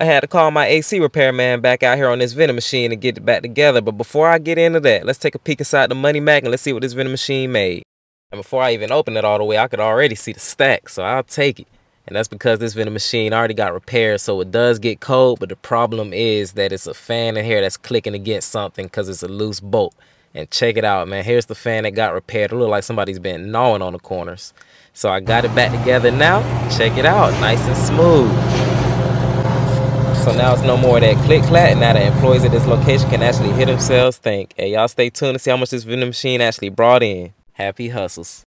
I had to call my AC repairman back out here on this vending machine and get it back together. But before I get into that, let's take a peek inside the Money Mac and let's see what this vending machine made. And before I even open it all the way, I could already see the stack, so I'll take it. And that's because this vending machine already got repaired, so it does get cold, but the problem is that it's a fan in here that's clicking against something because it's a loose bolt. And check it out, man. Here's the fan that got repaired. It look like somebody's been gnawing on the corners. So I got it back together now. Check it out, nice and smooth. So now it's no more of that click clack. And now the employees at this location can actually hear themselves think. Hey, y'all stay tuned to see how much this vending machine actually brought in. Happy hustles.